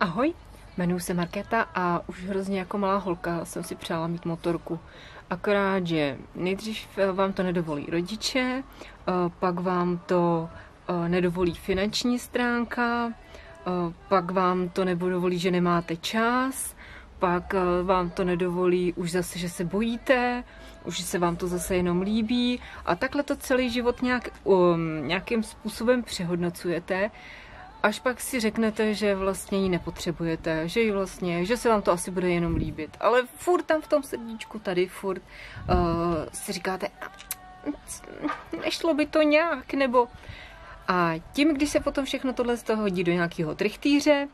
Ahoj, jmenuji se Markéta a už hrozně jako malá holka jsem si přála mít motorku. Akorát, že nejdřív vám to nedovolí rodiče, eh, pak vám to eh, nedovolí finanční stránka, eh, pak vám to nedovolí, že nemáte čas, pak vám to nedovolí už zase, že se bojíte, už se vám to zase jenom líbí a takhle to celý život nějak, um, nějakým způsobem přehodnocujete až pak si řeknete, že vlastně ji nepotřebujete, že ji vlastně, že se vám to asi bude jenom líbit. Ale furt tam v tom srdíčku tady, furt uh, si říkáte, nešlo by to nějak, nebo... A tím, když se potom všechno tohle z toho hodí do nějakého trichtýře,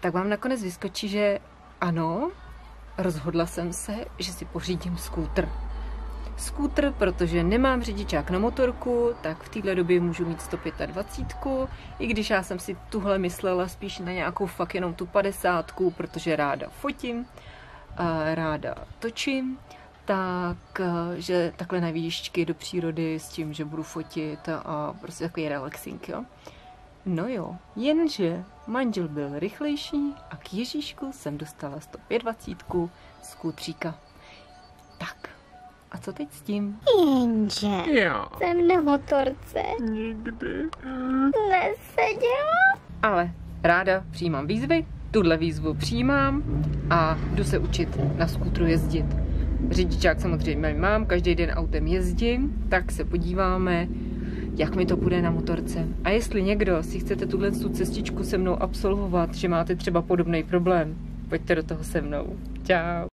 tak vám nakonec vyskočí, že ano, rozhodla jsem se, že si pořídím skútr skútr, protože nemám řidičák na motorku, tak v téhle době můžu mít 125, i když já jsem si tuhle myslela spíš na nějakou fakt jenom tu 50, protože ráda fotím, a ráda točím, tak, že takhle na výšky do přírody s tím, že budu fotit a prostě takový relaxing, jo. No jo, jenže manžel byl rychlejší a k Ježíšku jsem dostala 125 z kůtříka. Tak, a co teď s tím? Jenže Jo. jsem na motorce Nikdy. neseděla. Ale ráda přijímám výzvy, tuhle výzvu přijímám a jdu se učit na skútru jezdit. Řidičák samozřejmě mám, každý den autem jezdím, tak se podíváme, jak mi to bude na motorce. A jestli někdo si chcete tuhle tu cestičku se mnou absolvovat, že máte třeba podobný problém, pojďte do toho se mnou. Čau.